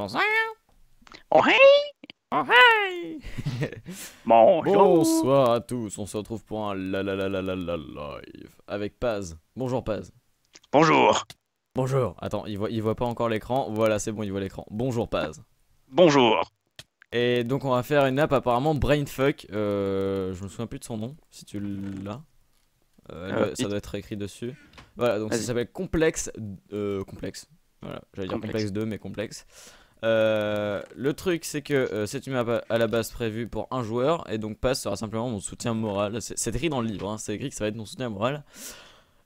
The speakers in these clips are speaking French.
Bonsoir. Oh hey Oh hey Bonjour Bonsoir à tous, on se retrouve pour un la la la la la la live avec Paz. Bonjour Paz. Bonjour Bonjour. Attends, il voit, il voit pas encore l'écran. Voilà, c'est bon, il voit l'écran. Bonjour Paz. Bonjour Et donc on va faire une app apparemment Brainfuck. Euh, je me souviens plus de son nom, si tu l'as. Euh, Euh, ça it- doit être écrit dessus. Voilà, donc ça s'appelle Complexe. Euh, complexe. Voilà, j'allais dire Complexe. complexe 2, mais complexe. Euh, le truc, c'est que euh, c'est une map à- la base prévue pour un joueur, et donc Pass sera simplement mon soutien moral. C'est écrit dans le livre, hein, c'est écrit que ça va être mon soutien moral.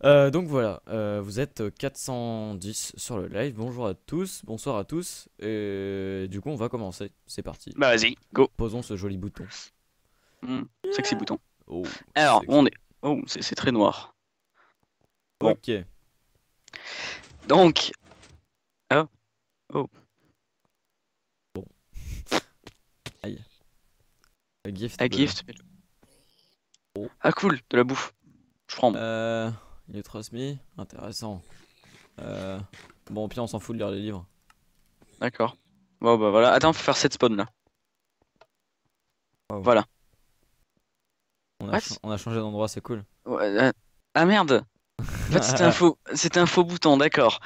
Euh, donc voilà, vous êtes 410 sur le live. Bonjour à tous, bonsoir à tous. Et du coup, on va commencer. C'est parti. Bah vas-y, go Posons ce joli bouton. Hmm, Sexy bouton. Oh, Alors, sexy. on est... Oh, c'est c'est très noir. bon. Ok. Donc... Oh. Oh. A gift. A gift. Oh. Ah cool, de la bouffe. Je prends. Euh. Il est transmis. Intéressant. Euh. Bon, au pire, on s'en fout de lire les livres. D'accord. Bon bah voilà. Attends, faut faire cette spawn là. Oh. Voilà. On a, on a changé d'endroit, c'est cool. Ouais, euh, Ah merde En fait c'était un faux... c'était un faux bouton, d'accord.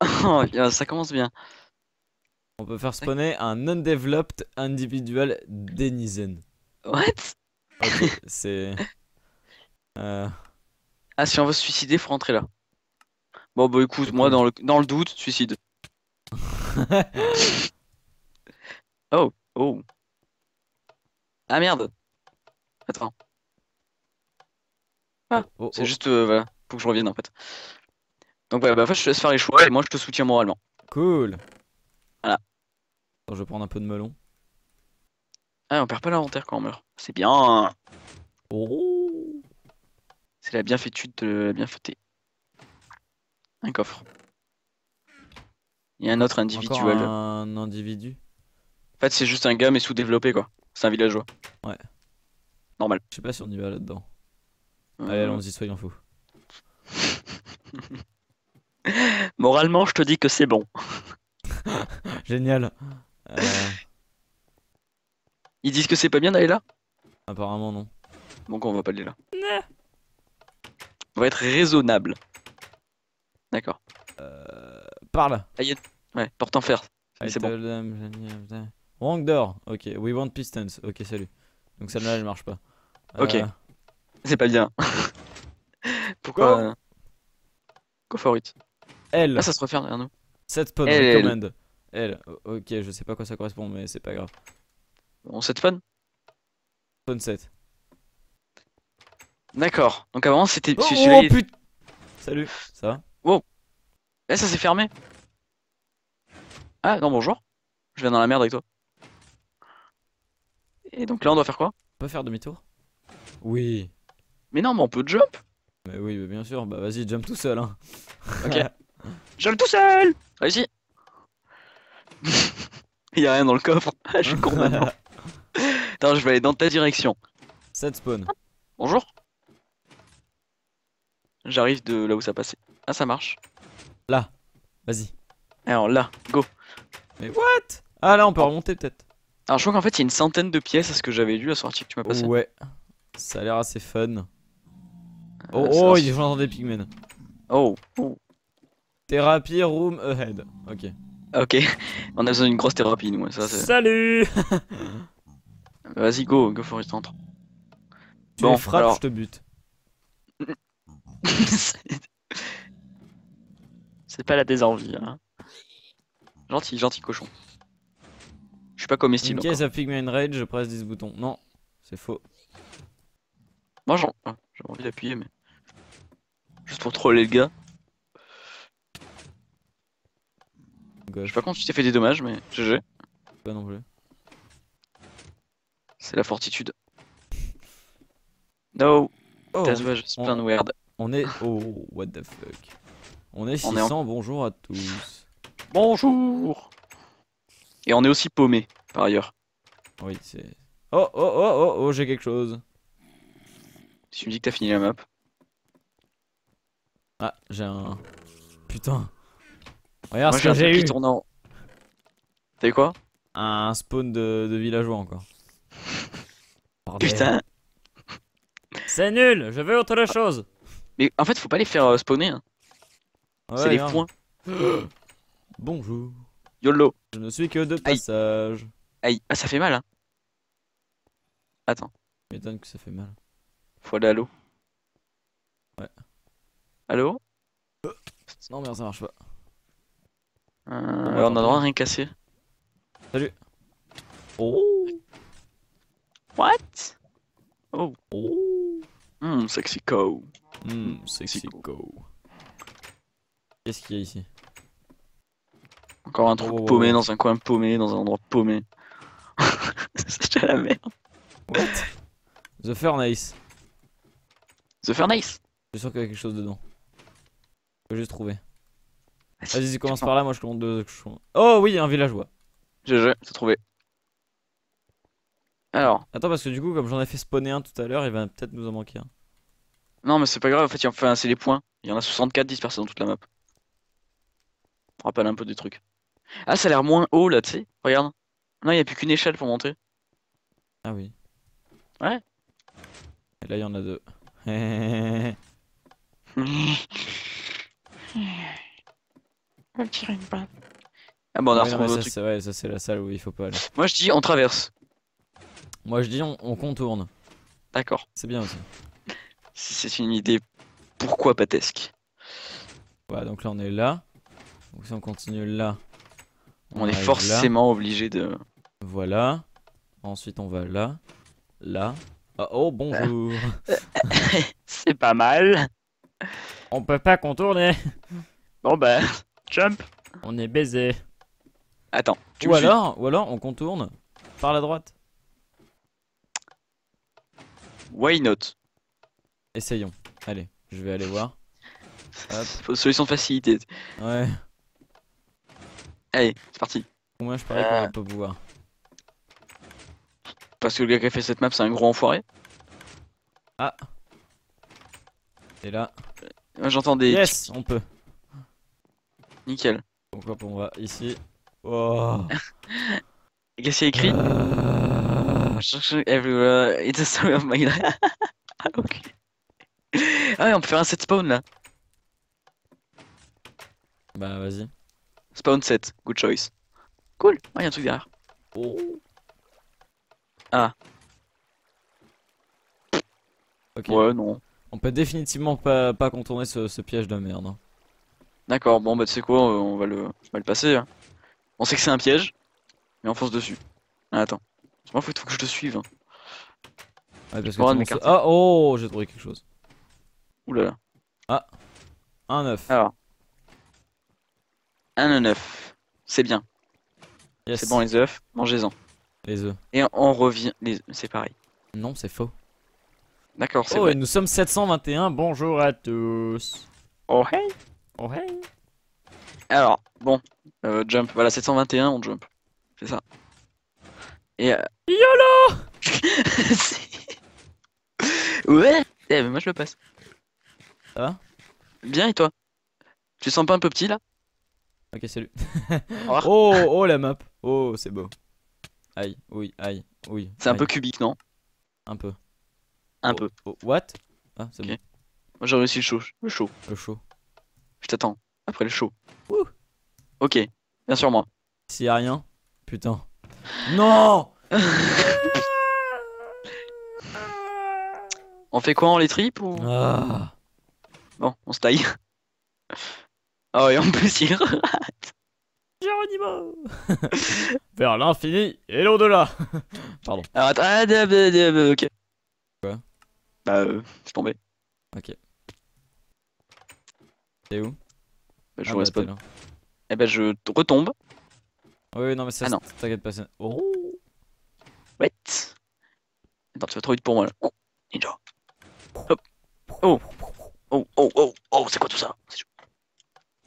Oh, ça commence bien. On peut faire spawner un undeveloped individual denizen. What? Ok, c'est. Euh. Ah si on veut se suicider, faut rentrer là. Bon bah écoute, moi dans le, dans le doute, suicide. Oh. Ah merde. Attends, Oh, oh, c'est oh, juste euh, voilà, faut que je revienne en fait. Donc voilà, bah en fait, je te laisse faire les choix et moi je te soutiens moralement. Cool. Attends, je vais prendre un peu de melon. Ah, on perd pas l'inventaire quand on meurt. C'est bien. Oh. C'est la bienfaitude de la bienfaiteur. Un coffre. Il y a un autre Encore individuel. un individu. En fait, c'est juste un gars mais sous-développé quoi. C'est un villageois. Je sais pas si on y va là-dedans. Allez, Euh, allons-y, soyons fous. Moralement, je te dis que c'est bon. Génial. Euh, Ils disent que c'est pas bien d'aller là? Apparemment, non. Donc on va pas aller là. On va être raisonnable. D'accord. Euh, parle. Ouais, porte en fer. C'est bon. them- Wrong door. Ok, we want pistons. Ok, salut. Donc celle-là, elle marche pas. Ok. Euh, C'est pas bien. Pourquoi? Go. for it. L. Ah, ça se referme derrière nous. Set spawn L, L. Ok, je sais pas à quoi ça correspond, mais c'est pas grave. On set fun Spawn set. D'accord. Donc avant c'était. Oh, celui-là, il- putain Salut, ça va? Eh, ça s'est fermé. Ah non, bonjour. Je viens dans la merde avec toi. Et donc là, on doit faire quoi? On peut faire demi-tour? Oui. Mais non, mais on peut jump. Mais oui, mais bien sûr. Bah vas-y, jump tout seul. Hein. Ok. Jump tout seul. Réussi. Il y a rien dans le coffre. Ah, je suis con maintenant. Attends, je vais aller dans ta direction. Set spawn. Bonjour. J'arrive de là où ça passait. Ah, ça marche. Là. Vas-y. Alors là, go. Mais what? Ah là, on peut remonter peut-être. Alors je crois qu'en fait, il y a une centaine de pièces à ce que j'avais lu à sortie que tu m'as passé. Ouais. Ça a l'air assez fun. Oh, Euh, ça oh, j'entends des pigmen. Oh, oh. Thérapie room ahead. Ok. Ok. On a besoin d'une grosse thérapie, nous. Ça, c'est- Salut Vas-y, go, go for it, entre. Tu Bon, les frappes, alors- je te bute. C'est pas la désenvie, hein. Gentil, gentil cochon. Je suis pas comestible. case of pigmen rage, je presse 10 boutons. Non, c'est faux. Moi, j'en- ah, j'ai envie d'appuyer, mais. Juste pour troller le gars. Je sais pas quand tu t'es fait des dommages, mais GG. pas non plus. C'est la fortitude. No, Oh, weird. on est. Oh, what the fuck. On est On est 600, bonjour à tous. Bonjour Et on est aussi paumé, par ailleurs. Oui, c'est. Oh, oh, oh, oh, oh, j'ai quelque chose. Si tu me dis que t'as fini la map. Ah, j'ai un. Putain. Regarde Moi ce que j'ai eu. qui tourne en. T'as eu quoi? Un spawn de, de villageois encore. Putain. C'est nul, je veux autre chose. Mais en fait, faut pas les faire euh, spawner. hein. C'est les points. Bonjour, YOLO. je ne suis que de Aïe. passage. Aïe. Ah, ça fait mal, hein. Attends, M'étonne que ça fait mal. faut aller à l'eau. Ouais. Allô? Non merde, ça marche pas. Euh, On a droit à rien casser. Oh, What? Oh. Hmm, sexy cow. Hmm, sexy Sexy go. Qu'est-ce qu'il y a ici? Encore un truc Oh, oh, oh, paumé oh. dans un coin paumé, dans un endroit paumé. C'est déjà la merde. What? The Furnace. The Furnace. Je suis sûr qu'il y a quelque chose dedans. Je peux juste trouver. Vas-y, commence par là, moi je compte deux. Oh oui, un villageois. GG, c'est trouvé. Alors, Attends, parce que du coup, comme j'en ai fait spawner un tout à l'heure, il va peut-être nous en manquer un. non, mais c'est pas grave, en fait, enfin, c'est les points. Il y en a 64 dispersés dans toute la map. On rappelle un peu des trucs. Ah, ça a l'air moins haut là, tu sais. Regarde. Non, il n'y a plus qu'une échelle pour monter. Ah oui. Ouais. Et là, il y en a deux. Ah bon, on a Ouais, non, mais retrouvé ça, le truc. c'est ouais, ça, c'est la salle où il faut pas aller. Moi, je dis on traverse. Moi, je dis, on, on contourne. D'accord. C'est bien aussi. Si c'est une idée, pourquoi patesque Voilà, donc là, on est là. Donc si on continue là. On est là. forcément obligé de. Voilà. Ensuite, on va là. Là. Ah, oh, bonjour. C'est pas mal. on peut pas contourner. Bon bah, jump. On est baisé. Attends, tu Ou me suis alors, ou alors, on contourne par la droite. Why not? Essayons. Allez, je vais aller voir. Hop. Solution de facilité. Ouais. Allez, c'est parti. Combien je parie qu'on va pas pouvoir Parce que le gars qui a fait cette map, c'est un gros enfoiré. Et là. Moi, J'entends des. Yes, on peut. Nickel. Donc hop, on va ici. Oh. Qu'est-ce qu'il y a écrit Euh, Everywhere, it's a story of my life. ah, ok. Ah ouais, on peut faire un set spawn là. Bah vas-y. Spawn set, good choice. Cool. Ah, il y a un truc derrière. Oh. Ah. Ok. Ouais, non. On peut définitivement pas, pas contourner ce, ce piège de merde. D'accord, bon bah tu sais quoi, euh, on va le, on va le passer. hein. On sait que c'est un piège, mais on fonce dessus. Ah, attends. Moi, faut, faut que je te suive. hein. Ouais, parce que m'écarter. Ah oh, j'ai trouvé quelque chose. Là là. Un œuf. Alors. Un œuf. C'est bien. Yes. C'est bon les œufs, mangez-en. Les œufs. Et on revient. Les... C'est pareil. Non, c'est faux. D'accord, c'est Oh, vrai. et nous sommes 721. Bonjour à tous. Oh hey. Oh hey. Alors, bon. euh, jump. Voilà, 721, on jump. C'est ça. Et. euh, YOLO ouais. Eh, mais moi je le passe. Ça va? Bien et toi? Tu te sens pas un peu petit là? Ok, salut. oh, oh la map. Oh, c'est beau. Aïe, oui, aïe, oui. C'est un peu cubique, non? Un peu. Un Oh, peu. oh, what? Ah, c'est Ok. bon. Moi j'ai réussi le show. Le show. Le chaud. Je t'attends. Après le show. Ouh. Ok. Bien sûr, moi. S'il y a rien, putain. Non On fait quoi en les tripes ou? Ah. Bon, on se taille. Oh, et en plus, il Geronimo Vers l'infini et l'au-delà Pardon. Alors, attends, ah, da- da- ok. Quoi? Bah, euh, je suis tombé. T'es où? Bah, je Ah, bah, respawn. là. Eh ben, je retombe. Oui, non, mais ça, Ah, non. t'inquiète pas. c'est- Oh Ouais. Attends, tu vas trop vite pour moi là. Oh, ninja. Hop. Oh. Oh, oh, oh, oh, c'est quoi tout ça?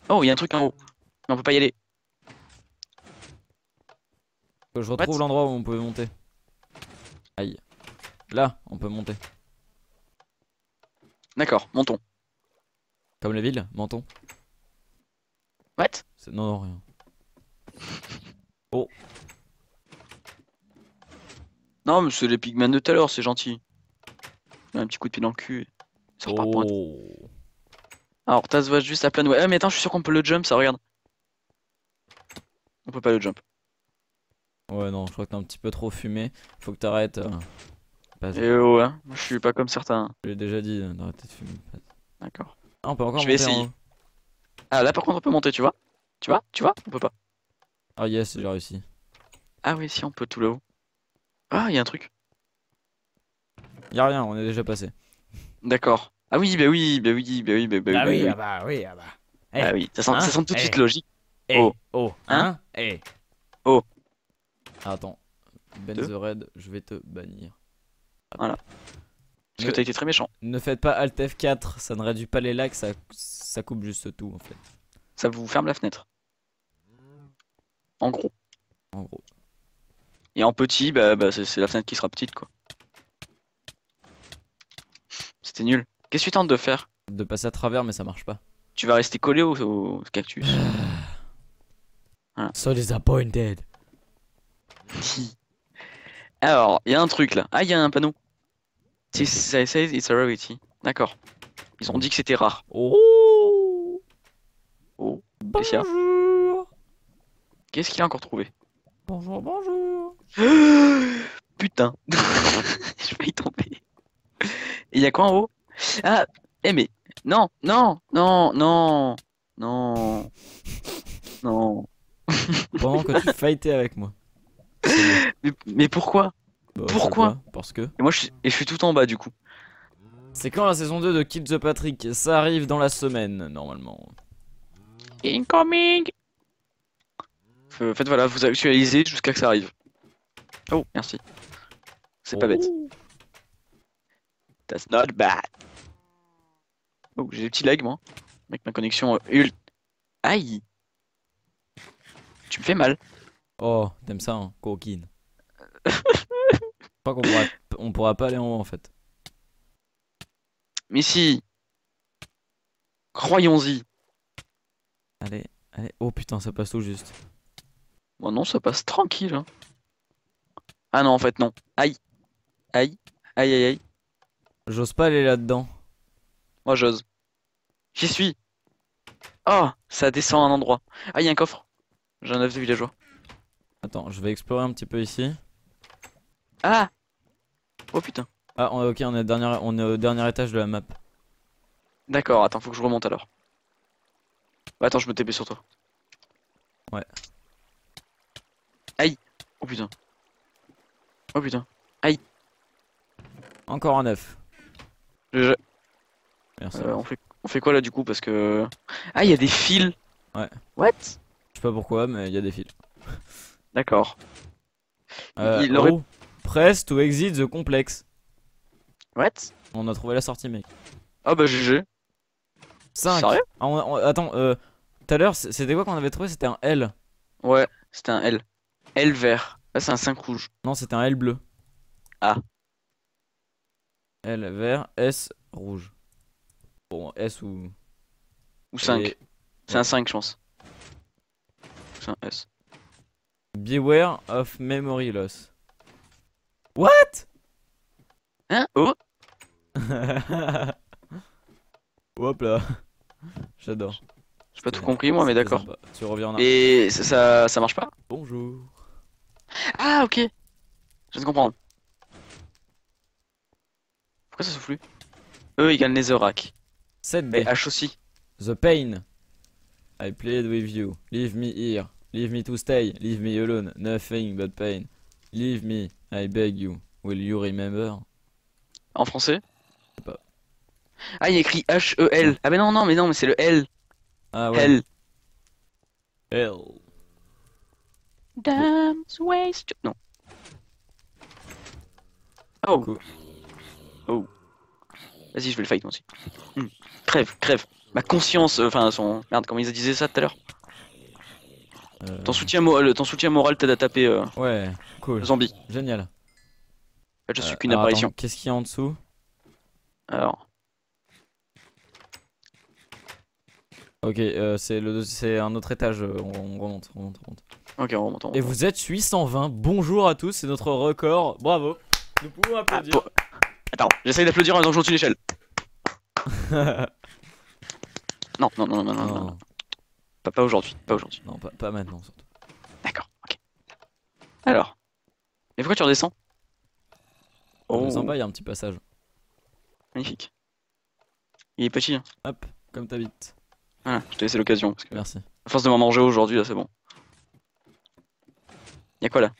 Oh, il y a un truc en haut. Mais on peut pas y aller. Faut que je retrouve What? l'endroit où on pouvait monter. Aïe. Là, on peut monter. D'accord, montons. Comme les villes, menton. What? Non, non, rien. Oh. Non, mais c'est les pigmen de tout à l'heure, c'est gentil. Un petit coup de pied dans le cul. Ça repart Oh. Alors, Taz va juste à pleine. Ouais, ah, mais attends, je suis sûr qu'on peut le jump, ça, regarde. On peut pas le jump. Ouais, non, je crois que t'es un petit peu trop fumé. Faut que t'arrêtes. euh. Pas- Et ouais, moi, je suis pas comme certains. Je l'ai déjà dit euh, d'arrêter de fumer. D'accord. Ah, on peut encore Je vais monter en essayer. haut. Ah, là, par contre, on peut monter, tu vois Tu vois Tu vois On peut pas. Ah, yes, j'ai réussi. Ah, oui, si, on peut tout là-haut. Ah, il y a un truc. Y'a rien, on est déjà passé. D'accord. Ah oui, bah oui, bah oui, bah oui, bah, bah, bah oui. bah oui, ah bah. Eh, Ah oui, ça semble, Hein ça semble tout de Eh. suite logique. Eh, Oh. oh, Hein hein, eh. Oh. Ah, attends. Ben Deux. the Red, je vais te bannir. Parce que Ne- t'as été très méchant. Ne faites pas Alt F4, ça ne réduit pas les lags, ça, ça coupe juste tout en fait. Ça vous ferme la fenêtre. En gros. En gros. Et en petit, bah, bah c'est la fenêtre qui sera petite, quoi. C'était nul. Qu'est-ce que tu tentes de faire? De passer à travers, mais ça marche pas. Tu vas rester collé au, au cactus. So disappointed. Alors, il y a un truc là. Ah, il y a un panneau. Si, Ça says it's a rarity. D'accord. Ils ont dit que c'était rare. Oh Oh. Qu'est-ce qu'il y a Bonjour Qu'est-ce qu'il a encore trouvé? Bonjour, bonjour Putain. Je vais y tomber. Et il y a quoi en haut? Ah, eh mais. Non, non, non, non, non, non. Pendant que tu fightais avec moi. Mais pourquoi? Bah, Pourquoi Parce que. Et moi, je suis, et je suis tout en bas du coup. C'est quand la saison 2 de Kill the Patrick? Ça arrive dans la semaine, normalement. Incoming En fait, voilà, vous actualisez jusqu'à que ça arrive. Oh, merci. C'est pas bête. Oh. That's not bad. Oh, j'ai des petits lags, moi. Avec ma connexion euh, ult. Aïe Tu me fais mal. Oh, t'aimes ça, hein, coquine. Je crois qu'on pourra, on pourra pas aller en haut en fait. Mais si Croyons-y Allez, allez. Oh putain, ça passe tout juste. Bon, non, ça passe tranquille. hein. Ah non, en fait, non. Aïe Aïe Aïe, aïe, aïe. J'ose pas aller là-dedans. Moi, j'ose. J'y suis Oh Ça descend à un endroit. Ah, il y a un coffre. J'ai un œuf de villageois. Attends, je vais explorer un petit peu ici. Ah Oh putain. Ah, on- ok, on est, dernier, on est au dernier étage de la map. D'accord, attends, faut que je remonte alors. Bah, attends, je me TP sur toi. Ouais. Aïe Oh putain. Oh putain. Encore un œuf. Je- je- Merci. euh, on, fait, on fait quoi là du coup Parce que. Ah, il y a des fils Ouais. What? Je sais pas pourquoi, mais il y a des fils. D'accord. Euh, Il aurait- oh, press to exit the complex. What? On a trouvé la sortie, mec. Ah bah GG. 5. Sérieux? Attends, euh, tout à l'heure, c'était quoi qu'on avait trouvé? C'était un L. Ouais, c'était un L. L vert. Là, c'est un 5 rouge. Non, c'était un L bleu. Ah. L vert, S rouge. Bon, S ou. Ou 5. Et C'est un 5, je pense. C'est un S. Beware of memory loss. What? Hein? Oh Hop là. J'adore. J'ai pas tout compris, moi, mais d'accord. Tu reviens en arrière. Et ça, ça, ça marche pas? Bonjour. Ah, ok. Je viens de comprendre. Pourquoi ça souffle E égale Netherrack. 7B. Et H aussi. The pain. I played with you. Leave me here. Leave me to stay. Leave me alone. Nothing but pain. Leave me. I beg you. Will you remember? En français? Sais pas. Ah, il écrit H-E-L. Ah, mais non, non, mais non, mais c'est le L. Ah ouais. L. Hell. Damn's waste. Non. Oh. Cool. Oh. Vas-y, je vais le fight moi aussi. Hmm. Crève, crève. Ma conscience, euh, enfin son. Merde, comment ils disaient ça tout à l'heure? Ton soutien, mo- ton soutien moral t'aide à taper euh, Ouais, cool. zombie. Génial. Fait, je suis Euh, qu'une apparition. Qu'est-ce qu'il y a en dessous? Alors, Ok, euh, c'est le c'est un autre étage. euh, On, on remonte, on remonte, on remonte. Ok, on remonte. on Et vous êtes 820. Bonjour à tous, c'est notre record. Bravo. Nous pouvons Ah, applaudir. bon. Attends, j'essaye d'applaudir en temps que je une échelle. Non, non, non, non, non, non, non. non, Pas, pas aujourd'hui, pas aujourd'hui. non, pas, pas maintenant surtout. D'accord, ok. Alors. Mais pourquoi tu redescends Oh. Oh, bas, il y a un petit passage. magnifique. Il est petit, hein. Hop, comme t'habites. Voilà, je t'ai laissé l'occasion. Parce que, Merci. à force de m'en manger aujourd'hui, là, c'est bon. Y'a quoi là?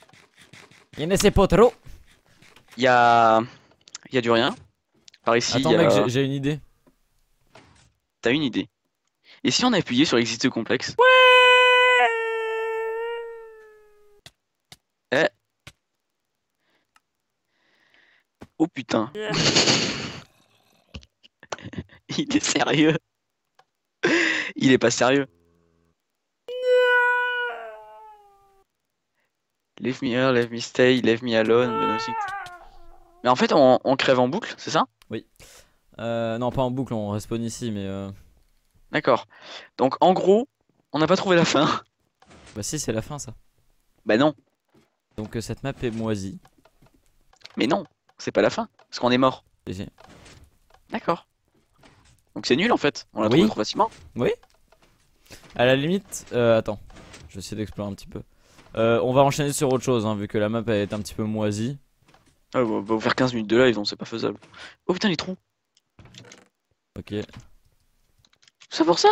Il ne pas trop. Y'a. Y'a du rien. Par ici, Attends, y a- mec, j'ai une idée. t'as une idée? Et si on appuyait sur Exit complexe Eh Oh putain. Il est sérieux. Il est pas sérieux. Leave me here, leave me stay, leave me alone. but. Mais en fait, on, on crève en boucle, c'est ça? Euh, non, pas en boucle, on respawn ici, mais euh... D'accord. Donc en gros, on n'a pas trouvé la fin. Bah si, c'est la fin, ça. Bah non, Donc euh, cette map est moisie. mais non, c'est pas la fin, parce qu'on est mort. D'accord. Donc c'est nul en fait, on l'a Oui. trouvé trop facilement. À la limite, euh, attends, je vais essayer d'explorer un petit peu. Euh, on va enchaîner sur autre chose, hein, vu que la map est un petit peu moisie. Ah, on va vous faire 15 minutes de live, donc c'est pas faisable. Oh putain, les trous. Ok. C'est pour ça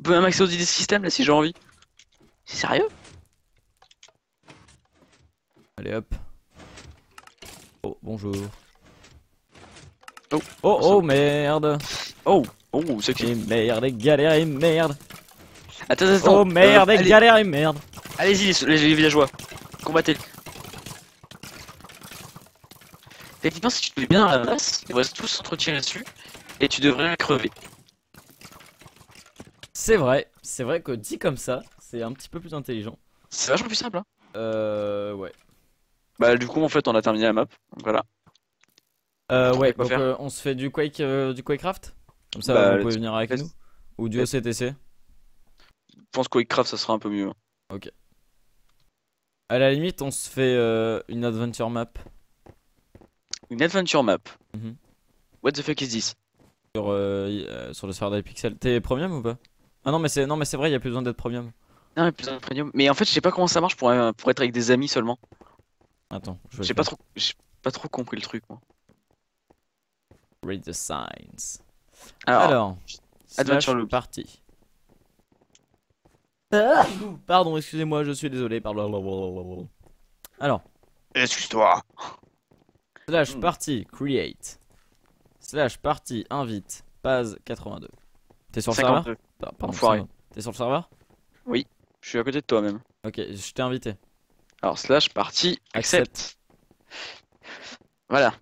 On peut même accéder aux idées système là si j'ai envie. C'est sérieux? Allez hop. Oh, bonjour. Oh. Oh, oh, merde. Oh, oh, c'est qui? Merde, et galère, et merde. Attends, attends. Oh merde, euh, et allez- galère, et merde. Allez-y les, villageois. Combattez. Techniquement, si tu te mets bien à la masse, ils vont tous s'entretirer dessus et tu devrais crever. C'est vrai, c'est vrai que dit comme ça, c'est un petit peu plus intelligent. C'est vachement plus simple. Hein. Euh, ouais. Bah, du coup, en fait, on a terminé la map. Donc voilà. Euh, ouais, donc euh, on se fait du Quake, euh, du Quakecraft? Comme ça, Bah, vous pouvez venir avec nous Ou du OCTC Je pense qu'Oikcraft, ça sera un peu mieux. À la limite, on se fait euh, une adventure map Une adventure map. Mhm. What the fuck is this? Sur, euh, euh, sur le serveur d'iPixel. T'es premium ou pas? Ah non, mais c'est non mais c'est vrai, il y a plus besoin d'être premium. Non, mais plus un premium. Mais en fait, je sais pas comment ça marche pour, euh, pour être avec des amis seulement. Attends, je vais J'ai le pas faire. trop, j'ai pas trop compris le truc, moi. Read the signs. Alors, Alors, Adventure slash Loop. party. Ah, Pardon, excusez-moi, je suis désolé. Pardon. Alors, excuse-toi. slash Hmm. party create. Slash party invite. Paz 82. T'es sur le 52. Enfoiré. T'es sur le serveur Je suis à côté de toi même. Ok, je t'ai invité. Alors, slash party accept. Voilà.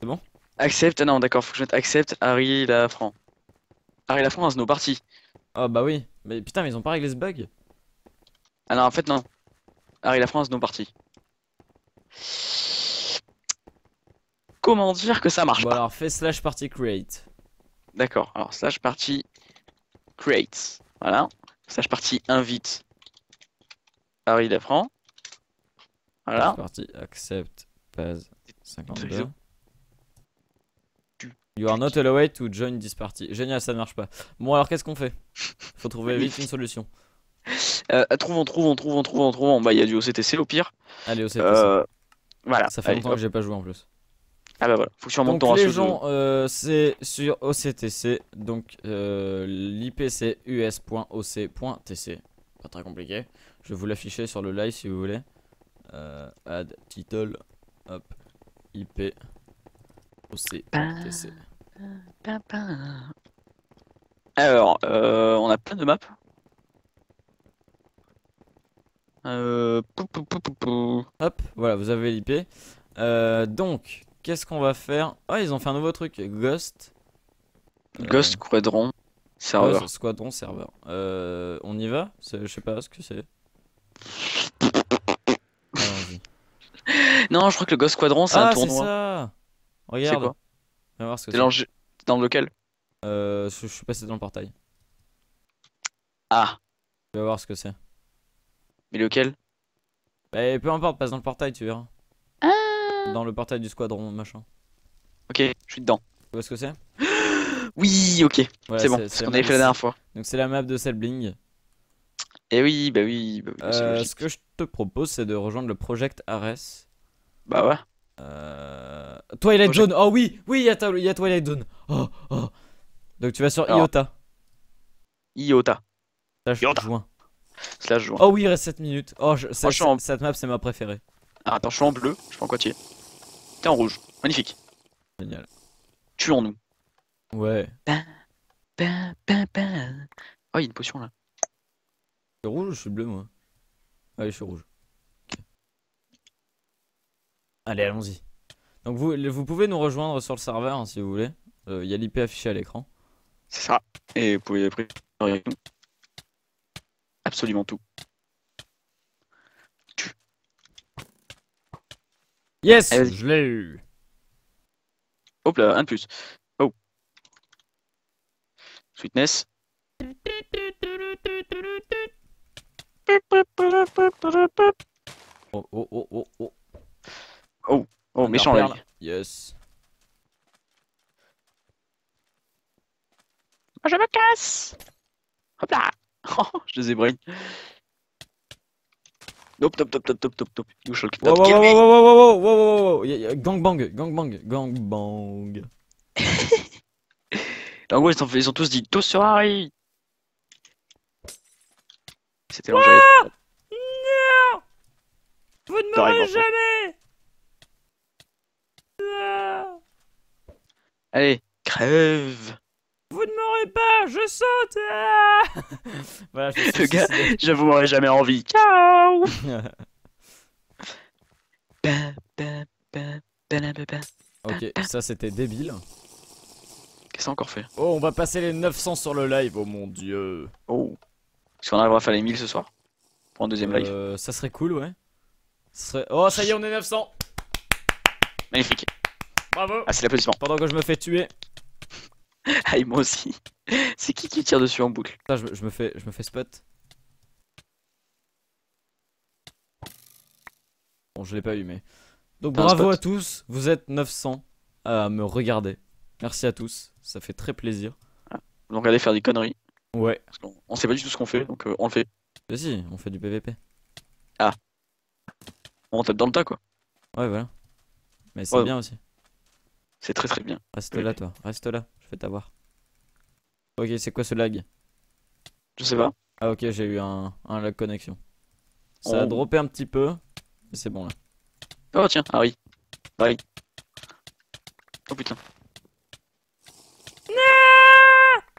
C'est bon Accept. Ah non, d'accord, faut que je mette accept Harry Lafranc. Harry Lafranc dans nos parties. Oh bah oui, mais putain, mais ils ont pas réglé ce bug. Ah non, en fait, non. Harry Lafranc dans nos parties. Comment dire que ça marche Bon pas alors, fais slash party create. D'accord, alors slash party create. Voilà. Slash party invite Harry Lafranc. Voilà. Slash party accept Paz 52. Réseau. Tu- You are not allowed to join this party. Génial, ça ne marche pas. Bon alors qu'est-ce qu'on fait? Faut trouver vite une solution. Euh, trouvons, trouvons, trouvons, trouvons, trouvons. Bah, il y a du OCTC au pire. Allez, au CTC. Euh, voilà. ça fait Allez, longtemps que j'ai pas joué en plus. Ah bah voilà, faut que tu remontes ton les ratio gens, euh, c'est sur OCTC. Donc euh, l'IP c'est us.oc.tc. Pas très compliqué. Je vais vous l'afficher sur le live si vous voulez. Euh, add title. Hop. IP. OC.tc. Alors, on a plein de maps. Euh, pou, pou, pou. Hop, voilà, vous avez l'IP. Donc, qu'est-ce qu'on va faire? Ah, ils ont fait un nouveau truc. Ghost. Euh, Ghost Squadron serveur. Ghost Squadron serveur. Euh, on y va? Je sais pas ce que c'est. Non, je crois que le Ghost Squadron, c'est un Ah, c'est tournoi. ça Regarde. quoi? Voir ce que c'est. dans, le dans lequel Euh, je, je suis passé dans le portail. Ah, Je vais voir ce que c'est. Mais lequel? Bah, peu importe, passe dans le portail, tu verras. Dans le portail du squadron, machin. Ok, je suis dedans. Tu vois ce que c'est? Oui, ok, Voilà, c'est bon, c'est ce qu'on avait fait la dernière fois. Donc c'est la map de Selbling. Eh oui, bah oui, bah, oui, Euh, ce que je te propose, c'est de rejoindre le Project Ares. Bah ouais. Euh... Twilight Project- Zone. Oh oui, oui, il y, a y Twilight Zone. Oh, oh. Donc tu vas sur Alors. Iota. Iota, Slash Iota. juin. slash joint. Oh oui, il reste 7 minutes. Oh, je- cette, map, c'est ma préférée. Ah, attends, je suis en bleu, je pas en quoi tu es. T'es en rouge, magnifique. Génial. Tuons-nous. Ouais. Oh, il y a une potion là. Je suis rouge ou je suis bleu, moi? Ouais, je suis rouge. Allez, allons-y. Donc vous, vous pouvez nous rejoindre sur le serveur hein, si vous voulez. Euh, Il y a l'IP affiché à l'écran. C'est ça. Et vous pouvez préparer nous. Absolument tout. Yes Allez. Je l'ai eu Hop là, un de plus. Oh. Sweetness. Oh, oh, oh, oh, oh. Oh, méchant là. Underperle. Yes. Je me casse Hop là Oh, Je les ai brain. Top, top, top, top, top, top, top. You shall Wow, wow, kill wow, me. wow, wow, wow, wow, wow, wow. Y a- y a Gangbang, gangbang, gangbang. En gros, ils ont, ils ont tous dit tous sur Harry. C'était l'enjeu. Non Vous ne m'aurez jamais Non Allez, crève Pas, je saute Ah Voilà, je Le gars- vous m'aurais jamais envie. Ciao ok, ça c'était débile. Qu'est-ce qu'on a encore fait? Oh, on va passer les 900 sur le live, oh mon dieu. Oh. Est-ce qu'on arrivera à faire les 1000 ce soir? Pour un deuxième live. Euh, ça serait cool, ouais. Ça serait... Oh, ça y est, on est 900 Magnifique. Bravo Ah, c'est l'applaudissement. Pendant que je me fais tuer. Ah, et moi aussi. C'est qui qui tire dessus en boucle? Putain, je, me- je me fais, je me fais spot. Bon, je l'ai pas eu, mais. Donc, un bravo spot à tous. Vous êtes 900 à me regarder. Merci à tous. Ça fait très plaisir. Donc, allez faire des conneries. Ouais. Parce qu'on on sait pas du tout ce qu'on fait, donc euh, on le fait. Mais si, on fait du PVP. On tape dans le tas, quoi. Ouais, voilà. Mais c'est Ouais. bien aussi. C'est très très bien. Reste Oui. là, toi. Reste là. Je vais t'avoir. Ok, c'est quoi ce lag? Je sais pas. Ah, ok, j'ai eu un, un lag connexion. Ça a droppé un petit peu. Mais c'est bon là. Oh, tiens, Harry. Harry. Oh putain.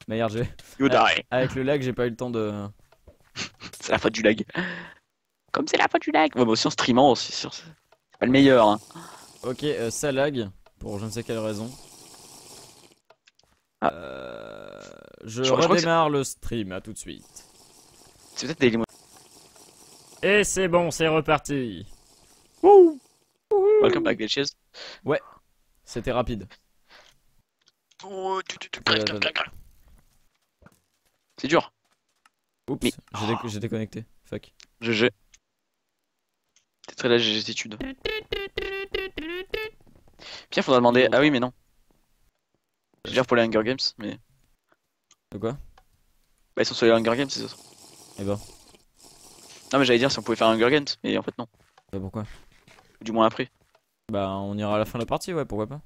Merde, j'ai. You Ah. die. Avec le lag, j'ai pas eu le temps de. C'est la faute du lag. Comme c'est la faute du lag. Ouais, bah aussi en streamant, c'est sûr. C'est pas le meilleur, hein. Ok, euh, ça lag, pour je ne sais quelle raison. Ah. Euh, je Je- redémarre le stream, à tout de suite. C'est peut-être des limons. Et c'est bon, c'est reparti. Welcome back, bitches. C'était rapide. Oh, Ouais, clac, clac. C'est dur. Oups, Mais- j'ai dé- j'ai déconnecté. Fuck. GG. C'est très la GGtitude. Pierre, faudra demander. Ah oui, mais non. Je veux dire pour les Hunger Games, mais. De quoi? Bah, ils sont sur les Hunger Games, ces autres. Eh ben, Non, mais j'allais dire si on pouvait faire un Hunger Games, mais en fait, non. bah pourquoi? Ou du moins après. Bah, on ira à la fin de la partie, ouais, pourquoi pas.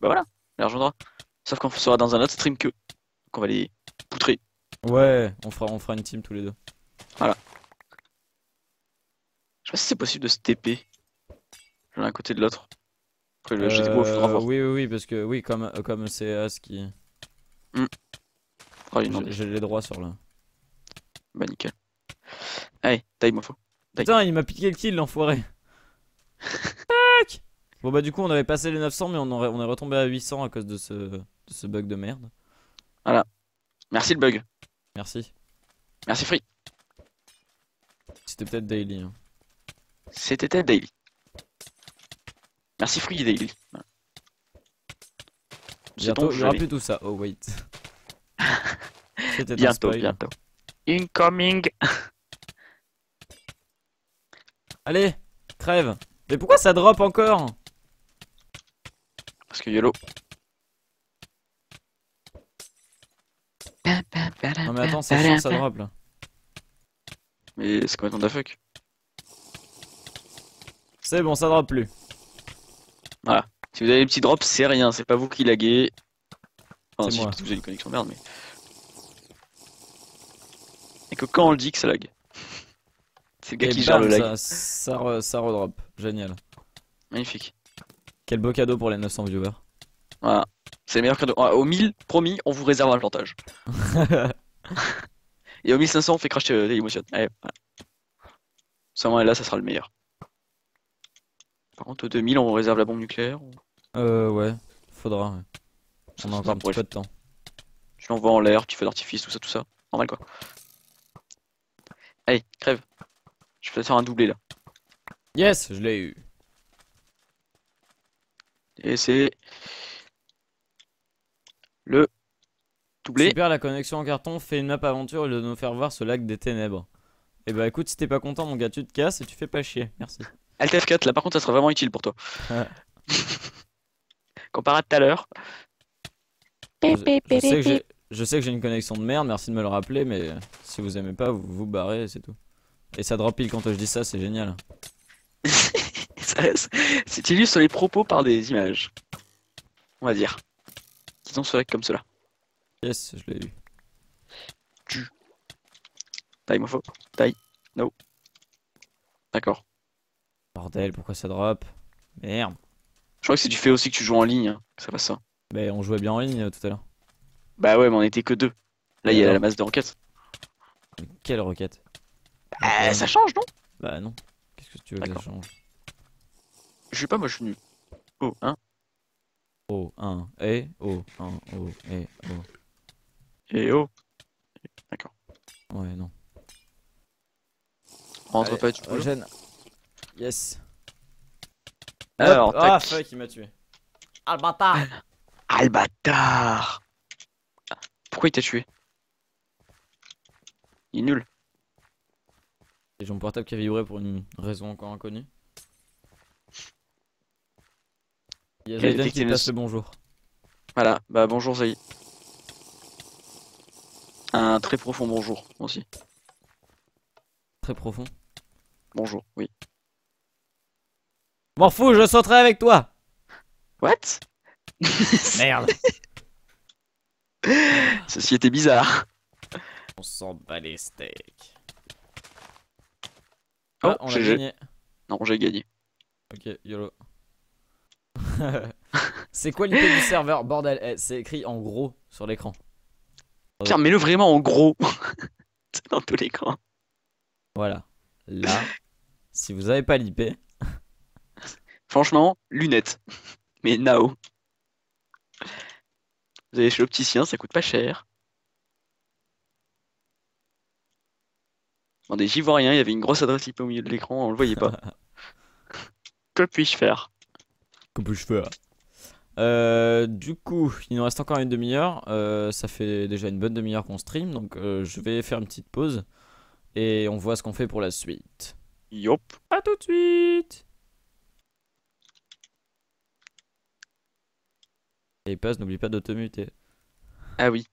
Bah voilà, on les rejoindra. Sauf qu'on sera dans un autre stream que. Donc on va les poutrer. Ouais, on fera, on fera une team tous les deux. Je sais pas si c'est possible de se TP. L'un à côté de l'autre. Le Euh, oui, oui, oui, parce que, oui, comme comme c'est As qui. Faudra lui J'ai les droits sur le. Bah nickel. Allez, taille moi faut. Putain, il m'a piqué le kill, l'enfoiré. Bon, bah, du coup, on avait passé les 900, mais on, aurait, on est retombé à 800 à cause de ce, de ce bug de merde. Merci le bug. Merci. Merci Free. C'était peut-être daily. hein. C'était Ted Daily. Merci Free Daily. Bientôt, il y aura plus tout ça. Oh, wait. Bientôt, bientôt. Incoming. Allez, crève. Mais pourquoi ça drop encore? Parce que YOLO. Non mais attends, c'est chiant, ça drop là. Mais c'est complètement da fuck? C'est bon, ça drop plus. Si vous avez des petits drops, c'est rien, c'est pas vous qui laguez. Enfin, si moi. vous avez une connexion merde, mais. Et que quand on le dit que ça lag. C'est le gars Et qui gère le lag. ça, ça, re- ça redrop. Génial. Magnifique. Quel beau cadeau pour les 900 viewers. Voilà. C'est le meilleur cadeau. Ah, Au 1000, promis, on vous réserve un plantage. Et au 1500, on fait crash euh, Dailymotion. Allez, voilà. Seulement là, ça sera le meilleur. Par contre, au 2000, on réserve la bombe nucléaire. ou- euh, ouais, faudra. ouais. Ça, On a encore un petit peu de temps. Tu l'envoies en l'air, tu fais d'artifice, tout ça, tout ça. Normal quoi. Allez, crève. Je te faire un doublé là. Yes, je l'ai eu. Et c'est le doublé. Super, la connexion en carton fait une map aventure au lieu de nous faire voir ce lac des ténèbres. Et bah écoute, si t'es pas content, mon gars, tu te casses et tu fais pas chier. Merci. Alt F4, là par contre, ça sera vraiment utile pour toi. Ouais. Comparé à tout à l'heure. Je, je sais que j'ai- une connexion de merde, merci de me le rappeler, mais si vous aimez pas, vous vous barrez, c'est tout. Et ça drop pile quand je dis ça, c'est génial. Ça- C'est illustre les propos par des images. On va dire. Disons cela comme cela. Yes, je l'ai eu. Taille, mofo. Taille. No. D'accord. Bordel, pourquoi ça drop? Merde. Je crois que c'est du fait aussi que tu joues en ligne, hein, que ça fasse ça. Mais on jouait bien en ligne euh, tout à l'heure. Bah ouais, mais on était que deux. Là, il y a la masse de enquête. Quelle requête? Ah, ça change, non? Bah non. Qu'est-ce que tu veux que ça D'accord. change? Je sais pas, moi je suis nul. Oh, hein Oh, 1, et, oh, 1, oh, et, oh. Et oh Ouais, non. Rentre Allez, pas, tu peux. Eugène. Yes. Alors. Ah, tac. fuck, il m'a tué. Le bâtard Pourquoi il t'a tué? Il est nul. J'ai mon portable qui a vibré pour une raison encore inconnue. Il y a Zayden qui passe le bonjour. Voilà, bah bonjour Zaï. Un très profond bonjour, moi aussi. Très profond. Bonjour, oui. M'en fous, je sauterai avec toi What? Merde Ceci était bizarre. On s'en bat les steaks. Oh, ah, on a gagné. Non, j'ai gagné. Ok, YOLO. c'est quoi l'IP du serveur? Bordel, eh, c'est écrit en gros sur l'écran. Pierre, mets-le vraiment en gros. C'est dans tout l'écran. Voilà. Là, si vous avez pas l'IP, Franchement, lunettes. Mais Nao. Vous allez chez l'opticien, ça coûte pas cher. Attendez, j'y vois rien, il y avait une grosse adresse IP au milieu de l'écran, on le voyait pas. que puis-je faire? Que peux-je faire? Euh, du coup, il nous reste encore une demi-heure. Euh, ça fait déjà une bonne demi-heure qu'on stream, donc euh, je vais faire une petite pause et on voit ce qu'on fait pour la suite. Yop. À tout de suite. Et passe, n'oublie pas d'automuter. Ah oui.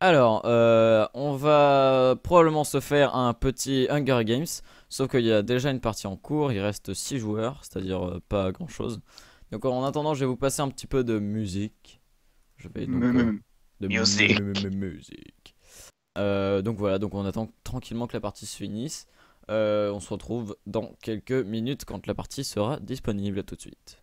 Alors, euh, on va probablement se faire un petit Hunger Games, sauf qu'il y a déjà une partie en cours, il reste 6 joueurs, c'est-à-dire euh, pas grand-chose. Donc en attendant, je vais vous passer un petit peu de musique. Je vais donc... euh, de musique. Euh, donc voilà, donc on attend tranquillement que la partie se finisse. Euh, on se retrouve dans quelques minutes quand la partie sera disponible. À tout de suite.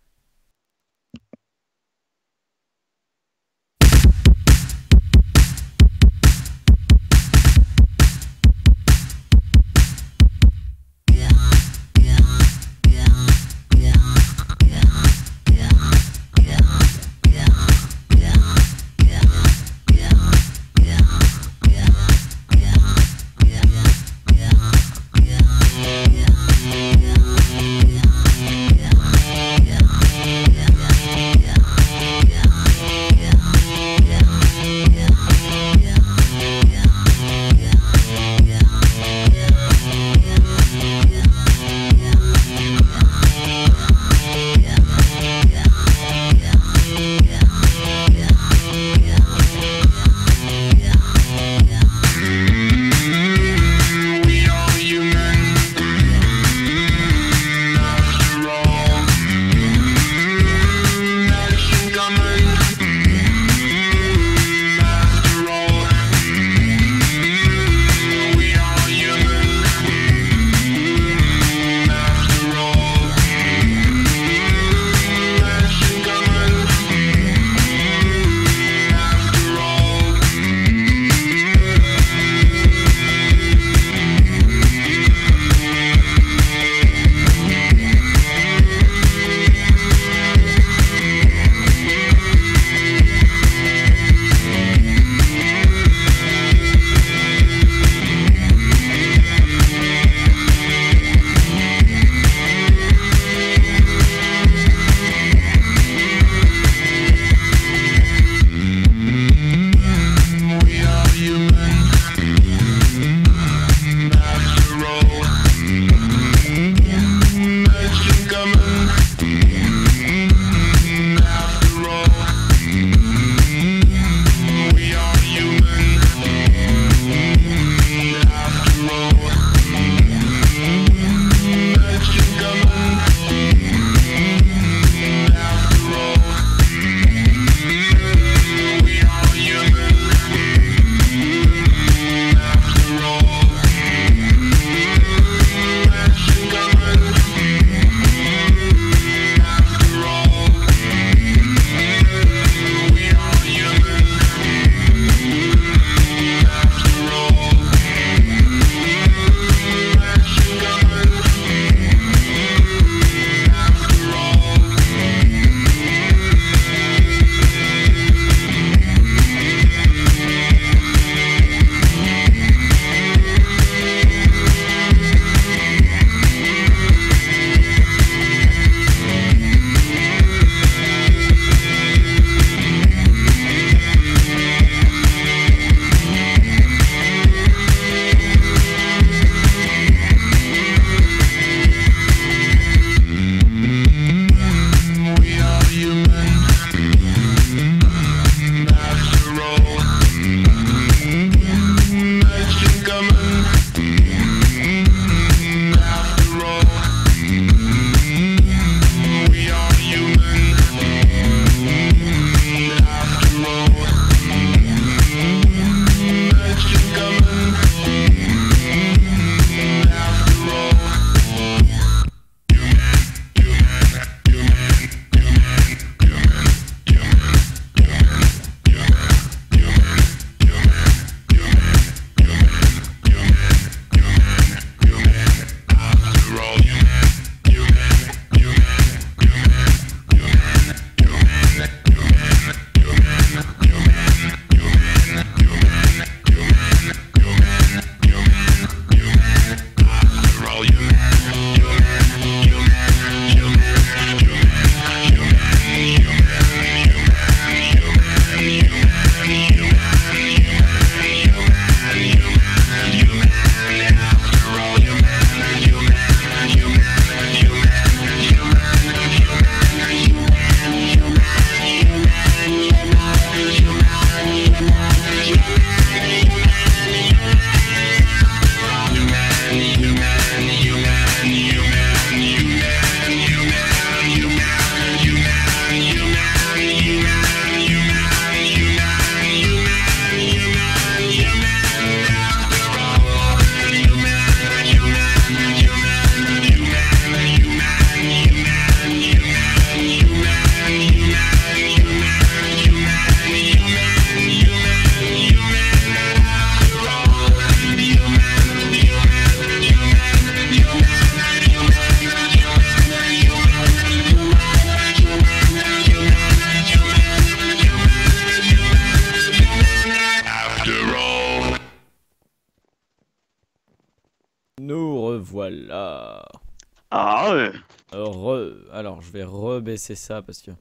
Rebaisser ça parce que.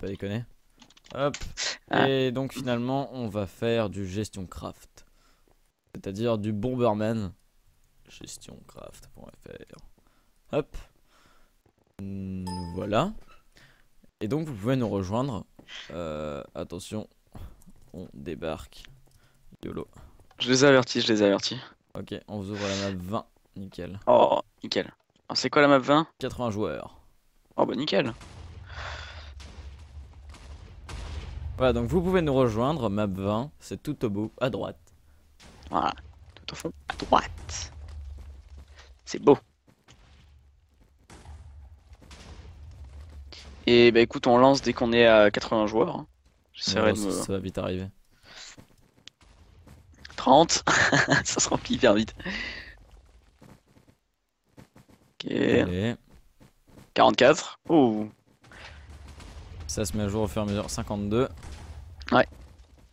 Pas déconner. Hop. Ah. Et donc, finalement, on va faire du gestion craft. C'est-à-dire du Bomberman. Gestioncraft.fr. Hop. Voilà. Et donc, vous pouvez nous rejoindre. Euh, attention. On débarque. YOLO. Je les ai avertis, je les ai avertis. Ok, on vous ouvre la map 20. Nickel. Oh, nickel. C'est quoi la map 20 80 joueurs. Oh bah nickel. Voilà, donc vous pouvez nous rejoindre, map 20, c'est tout au bout, à droite. Voilà. Tout au fond, à droite. C'est beau. Et bah écoute, on lance dès qu'on est à 80 joueurs. hein. J'essaierai de ça, me... ça va vite arriver. 30. ça se remplit hyper vite. Ok. Allez, 44. Oh. ça se met à jour au fur et à mesure. 52. Ah,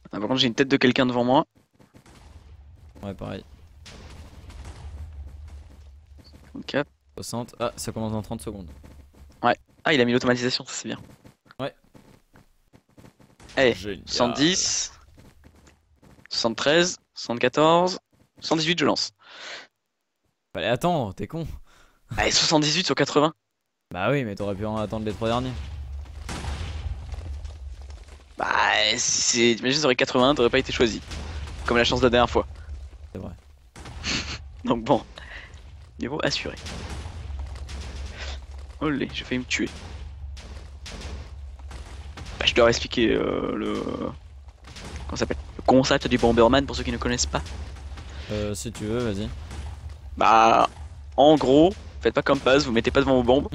par contre, j'ai une tête de quelqu'un devant moi. Ouais, pareil. 54. 60. Ah, ça commence dans 30 secondes. Ah, il a mis l'automatisation, ça c'est bien. Ouais. Allez, Génial. 70. 73. 74. 78, je lance. Fallait attendre, t'es con. Allez, 78 sur 80. Bah oui, mais t'aurais pu en attendre les trois derniers. Bah, si c'est. T'imagines, ça aurait 80, t'aurais pas été choisi. Comme la chance de la dernière fois. C'est vrai. Donc bon. Niveau assuré. Olé, j'ai failli me tuer. Bah, je dois expliquer euh, le. Comment ça s'appelle? Le concept du Bomberman pour ceux qui ne connaissent pas. Euh, si tu veux, vas-y. Bah, en gros, faites pas comme Paz, vous mettez pas devant vos bombes.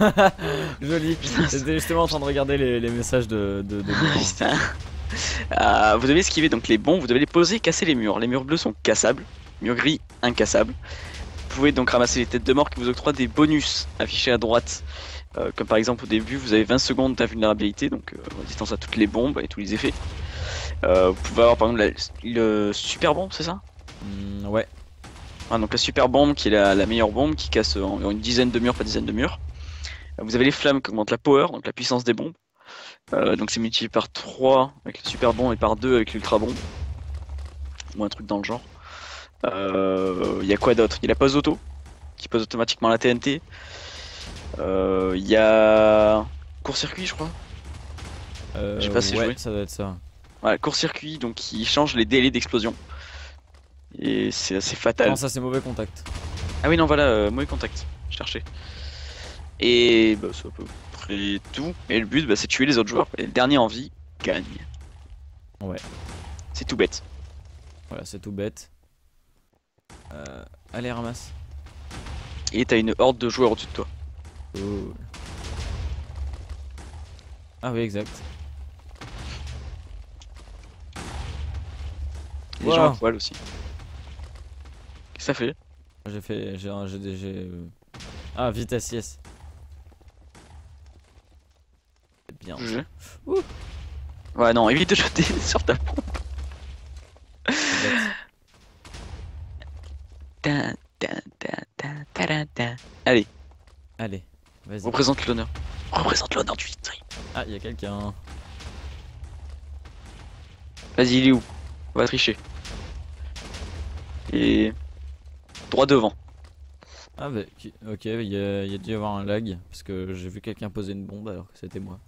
Joli. J'étais justement en train de regarder les, les messages de. de, de. Euh, vous devez esquiver donc les bombes, vous devez les poser, casser les murs. Les murs bleus sont cassables, murs gris incassables. Vous pouvez donc ramasser les têtes de mort qui vous octroient des bonus affichés à droite. Euh, comme par exemple au début, vous avez 20 secondes d'invulnérabilité, donc euh, résistance à toutes les bombes et tous les effets. Euh, vous pouvez avoir par exemple la, le super bombe, c'est ça? Hmm, ouais. Ah, donc la super bombe qui est la, la meilleure bombe qui casse euh, environ une dizaine de murs, pas dizaine de murs. Euh, Vous avez les flammes qui augmentent la power, donc la puissance des bombes. Euh, donc c'est multiplié par 3 avec la super bombe et par 2 avec l'ultra bombe. Ou un truc dans le genre. Il y a quoi d'autre? Il y a la pose auto qui pose automatiquement la TNT. Euh, Il y a court-circuit je crois. Euh, Je sais pas si ouais, joué. ça doit être ça. Ouais, court-circuit donc qui change les délais d'explosion. Et c'est assez fatal. Non, ça c'est mauvais contact. Ah oui, non, voilà, euh, mauvais contact. Je cherchais. Et bah, c'est à peu près tout. Et le but, bah, c'est tuer les autres joueurs. Et le dernier en vie gagne. Ouais. C'est tout bête. Voilà, c'est tout bête. Euh, allez, ramasse. Et t'as une horde de joueurs au-dessus de toi. Cool. Ah oui, exact. Et Les gens à Wow. poil aussi. Qu'est-ce que ça fait? J'ai fait. J'ai. des- j'ai, euh, Ah, vitesse, yes. Bien. Je- Ouh. Ouais, non, évite de jeter sur ta pompe. Allez, Allez, vas-y. représente l'honneur. Représente l'honneur du victory. Ah, il y a quelqu'un. Vas-y, il est où? On va tricher. Et. Droit devant. Ah, bah, ok, il y, a, il y a dû y avoir un lag. Parce que j'ai vu quelqu'un poser une bombe alors que c'était moi.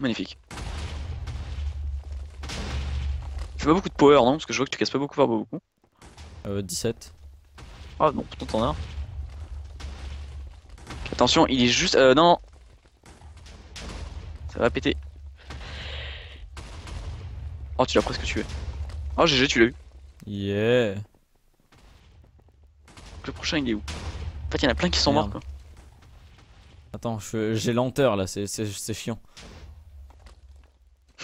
Magnifique. Tu fais pas beaucoup de power, non Parce que je vois que tu casses pas beaucoup par beaucoup. Euh, 17. Ah non, pourtant t'en as. Attention, il est juste. Euh, non Ça va péter. Oh, tu l'as presque tué. Oh, GG, tu l'as eu. Yeah. Le prochain, il est où En fait, il y en a plein qui sont Merde. morts, quoi. Attends, j'ai lenteur là, c'est- chiant.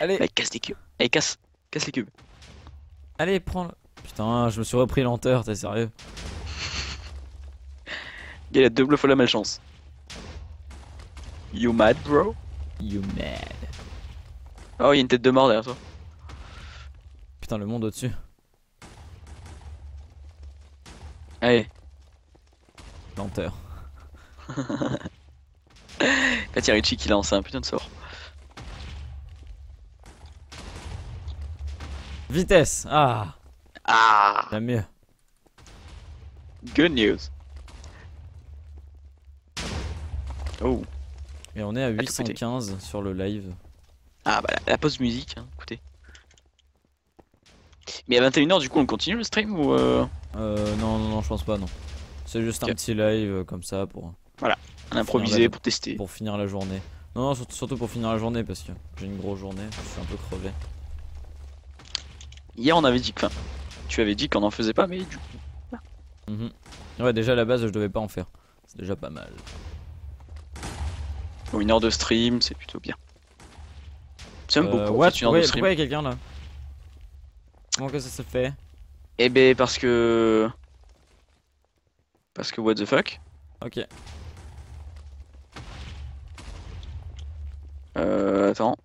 Allez, Allez, casse les cubes. Allez, casse. Casse les cubes. allez, prends le. Putain, je me suis repris lenteur, t'es sérieux? Il y a double fois la malchance. You mad, bro? You mad. Oh, il y a une tête de mort derrière toi. Putain, le monde au-dessus. Allez, Lenteur. là t'y a Richie qui lance un putain de sort. Vitesse Ah Ah La mieux. Good news. Oh. Et on est à de côté. 815 sur le live. Ah bah la, la pause musique, hein, écoutez. Mais à 21h du coup on continue le stream ou euh, Euh, non, non, non, je pense pas, non. C'est juste un petit live euh, comme ça pour, un improvisé pour tester pour finir la journée. Non, non, surtout, pour finir la journée parce que j'ai une grosse journée, je suis un peu crevé. Hier on avait dit que, enfin, tu avais dit qu'on en faisait pas mais du coup. Mhm. Ouais, déjà à la base, je devais pas en faire. C'est déjà pas mal. Pour une heure de stream, c'est plutôt bien. C'est même Euh, beaucoup what une heure Pourquoi de stream. quelqu'un là? Comment que ça se fait Eh ben parce que. Parce que what the fuck Ok. Euh. Attends.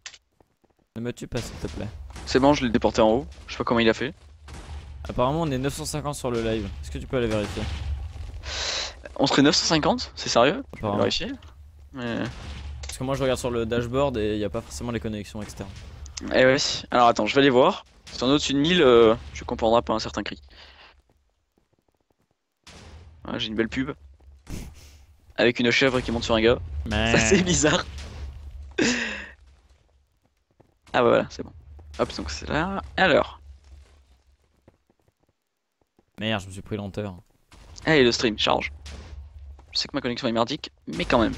Ne me tue pas s'il te plaît. C'est bon, je l'ai déporté en haut. Je sais pas comment il a fait. Apparemment, on est 950 sur le live. Est-ce que tu peux aller vérifier? On serait 950 C'est sérieux? Je vais vérifier. Mais. Parce que moi, je regarde sur le dashboard et il n'y a pas forcément les connexions externes. Eh ouais. Alors attends, je vais aller voir. Si t'en es au-dessus de 1000, euh, tu comprendras pas un certain cri. Ouais, J'ai une belle pub. Avec une chèvre qui monte sur un gars. Ça c'est bizarre. ah bah voilà, c'est bon. Hop, donc c'est là. Alors? Merde, je me suis pris lenteur. Allez, le stream charge. Je sais que ma connexion est merdique, mais quand même.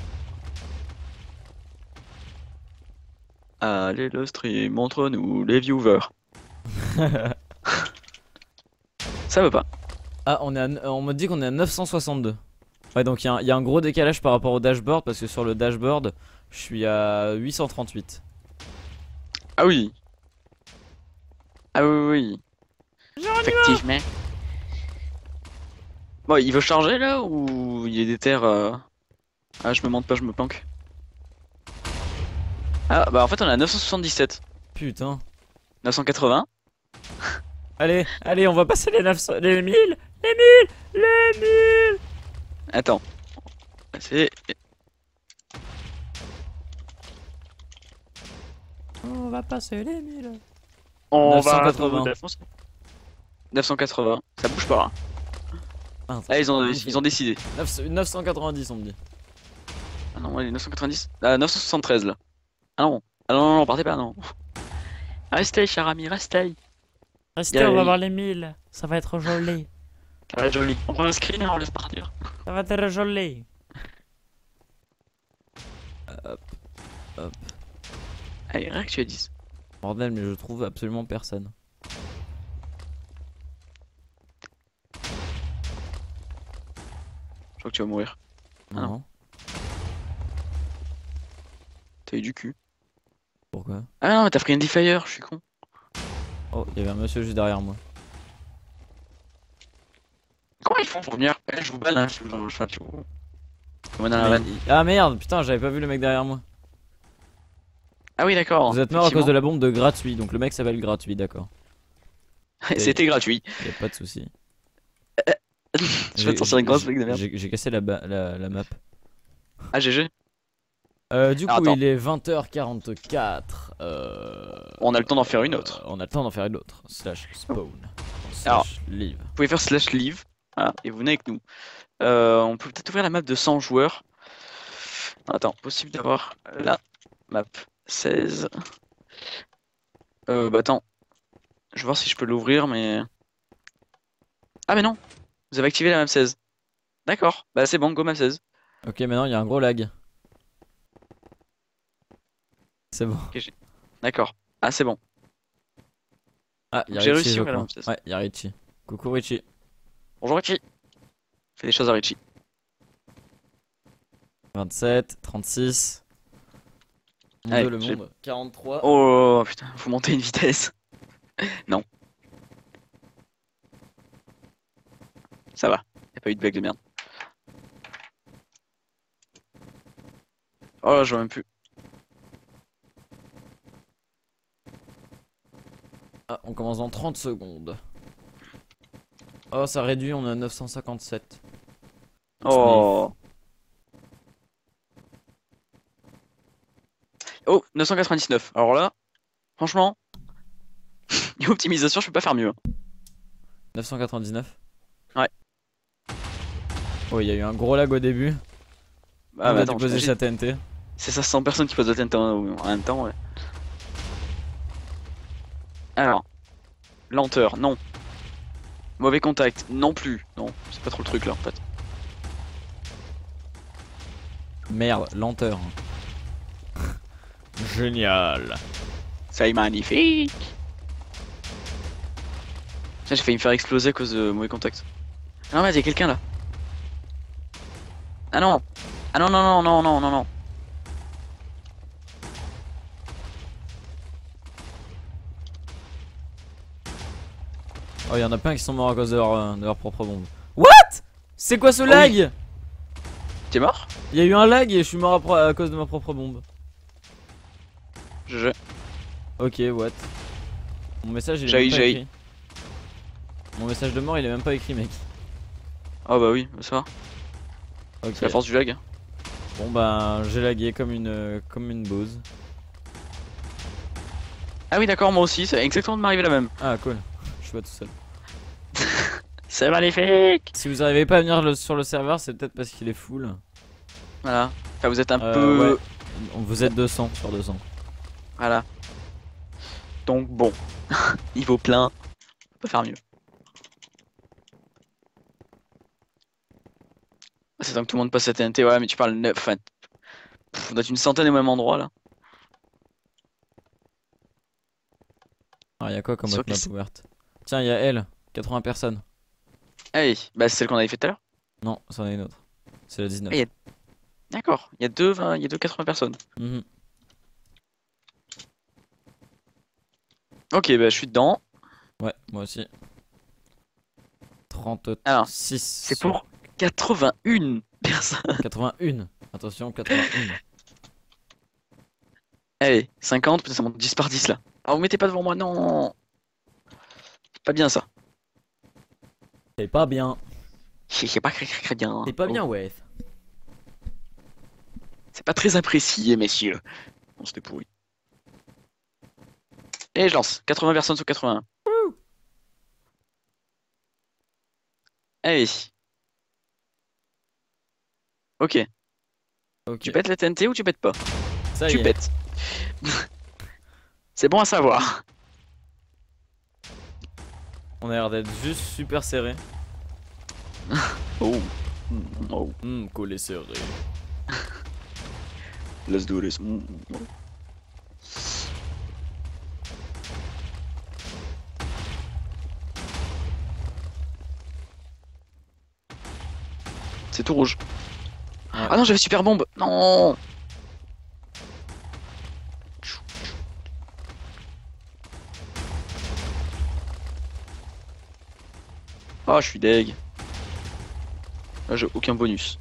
Allez, le stream, montre-nous les viewers. Ça veut pas. Ah, on, est à- on me dit qu'on est à 962. Ouais, donc il y, a un- il y a un gros décalage par rapport au dashboard parce que sur le dashboard, je suis à 838. Ah oui. Ah oui, oui, oui. Effectivement. Bon, il veut charger là ou il est des terres euh, Ah, je me monte pas, je me planque. Ah, bah en fait, on est à 977. Putain. 980. Allez, allez, on va passer les 900, les 1000, les 1000, les 1000. Attends. C'est. On va passer les 1000. On 980. va 980. Ça bouge pas. hein. Ah, Ah, ils ont, ils ont décidé. 9- 990 on me dit. Ah non, est 990. Ah, 973 là. Ah non. Ah non, non, non, partez pas, non. Restez, cher ami, restez. Restez, on va voir les 1000. Ça va être joli. Ça va être joli. On prend un screen et on laisse partir. Ça va être joli. Allez, rien que tu as 10. Bordel, mais je trouve absolument personne. Je crois que tu vas mourir. Ah non. Non. T'as eu du cul. Pourquoi? Ah non, mais t'as pris un Fire, je suis con. Oh, il y avait un monsieur juste derrière moi. Comment ils font pour venir Eh, Je vous balle, hein, je vous. Il- Ah merde, putain, j'avais pas vu le mec derrière moi. Ah oui, d'accord. Vous êtes mort à cause de la bombe de gratuit, donc le mec s'appelle gratuit, d'accord. C'était gratuit. Y a pas de souci. Je vais te sortir une grosse blague de merde. J'ai cassé la, ba- la, la map. Ah, GG. Euh, du coup, Alors, attends. il est 20h44. Euh... On a le temps d'en faire une autre. euh, on a le temps d'en faire une autre. Slash spawn. Alors. Slash live. Vous pouvez faire slash live. Voilà, et vous venez avec nous. Euh, on peut peut-être ouvrir la map de 100 joueurs. Attends, possible d'avoir la map 16. Euh, bah attends. Je vais voir si je peux l'ouvrir, mais. Ah, mais non! Vous avez activé la map 16. D'accord, bah c'est bon, go map 16. Ok, maintenant il y a un gros lag. C'est bon. D'accord. Ah, c'est bon. Ah, J'ai réussi. Ouais, il y a Richie. Coucou Richie. Bonjour Richie. Fais des choses à Richie. 27, 36. Mon Allez, Dieu, le monde? 43. Oh putain, faut monter une vitesse. non. Ça va, y'a pas eu de bug de merde. Oh là, je vois même plus. Ah, on commence dans 30 secondes. Oh, ça réduit, on est à 957. Oh. Oh, 999. Alors là, franchement, niveau optimisation, je peux pas faire mieux. 999 Ouais. Oh, il y a eu un gros lag au début. Ah, on mais a attends, j'ai- sa TNT. c'est ça 100 personnes qui posent la TNT en en même temps, ouais. Alors, lenteur, non. Mauvais contact, non plus. Non, c'est pas trop le truc là en fait. Merde, lenteur. Génial. C'est magnifique. J'ai failli me faire exploser à cause de mauvais contact. Ah non, mais il y a quelqu'un là. Ah non. Ah non, non, non, non, non, non, non. Oh, il y en a plein qui sont morts à cause de leur, euh, de leur propre bombe. What? C'est quoi ce oui. lag? T'es mort? Il y a eu un lag et je suis mort à, cause de ma propre bombe. Je. Ok, what? Mon message il est même pas écrit. Mon message de mort il est même pas écrit, mec. Oh bah oui, ça va. C'est la force du lag. Bon bah j'ai lagué comme une euh, comme une bouse. Ah oui, d'accord, moi aussi, c'est exactement de m'arriver la même. Ah cool. Je suis pas tout seul. C'est magnifique Si vous arrivez pas à venir le- sur le serveur, c'est peut-être parce qu'il est full. Voilà. Enfin, vous êtes un Euh, peu. ouais. Vous êtes 200 sur 200. Voilà. Donc bon. Niveau plein. On peut faire mieux. Ah, C'est tant que tout le monde passe à TNT, ouais, mais tu parles neuf. Enfin, pff, on doit être une centaine au même endroit là. Alors y'a quoi comme autre map ouverte? Tiens, y'a elle. 80 personnes. Allez, bah c'est celle qu'on avait fait tout à l'heure. Non, c'en est une autre. C'est la 19. Ah, y a- D'accord, il y a deux, 20 il y a deux 80 personnes. Mhm. Ok, bah je suis dedans. Ouais, moi aussi. 36. Alors, C'est pour 81 personnes. 81. Attention, 81. Allez, 50, putain, ça monte 10 par 10 là. Ah, vous mettez pas devant moi, non C'est pas bien ça. C'est pas bien. C'est pas très, très, très bien. C'est pas Oh. bien, ouais. C'est pas très apprécié, messieurs. Bon, c'était pourri. Et je lance. 80 personnes sur 81. Allez. Ok. Ok. Tu pètes la TNT ou tu pètes pas? Ça y Tu est. pètes. C'est bon à savoir. On a l'air d'être juste super serré. Oh. Mm, Oh. Hum, collé serré. Let's do this. Mm, oh. C'est tout rouge. Ouais. Ah non, j'avais super bombe. Non. Ah, je suis deg. Là, j'ai aucun bonus.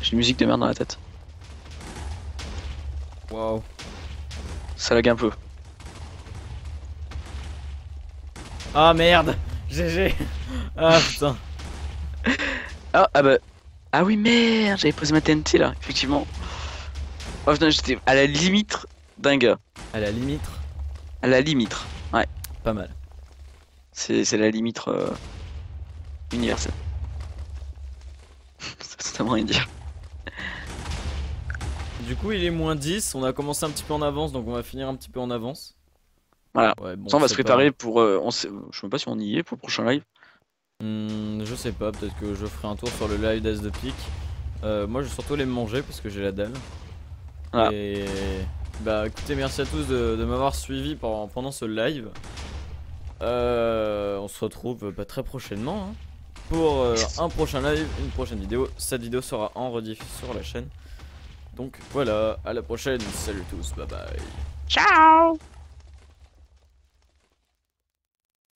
J'ai une musique de merde dans la tête. Waouh. Ça lag un peu. Ah merde GG Ah putain Ah, ah bah. Ah oui, merde, j'avais posé ma TNT là, effectivement. Oh putain, j'étais à la limite d'un gars. À la limite, À la limite. pas mal. C'est la limite euh, universelle. Ça veut rien dire. Du coup il est moins 10, on a commencé un petit peu en avance donc on va finir un petit peu en avance. Voilà. Ouais, bon, Ça, on va se pas- préparer pour. euh, on sait- je sais même pas si on y est pour le prochain live. Hmm, je sais pas, peut-être que je ferai un tour sur le live d'As de Pique. Euh, moi je vais surtout aller me manger parce que j'ai la dalle. Voilà. Et bah écoutez, merci à tous de, de m'avoir suivi pendant, pendant ce live. Euh, on se retrouve bah, très prochainement hein, pour euh, un prochain live, une prochaine vidéo. Cette vidéo sera en rediff sur la chaîne. Donc voilà, à la prochaine. Salut tous, bye bye. Ciao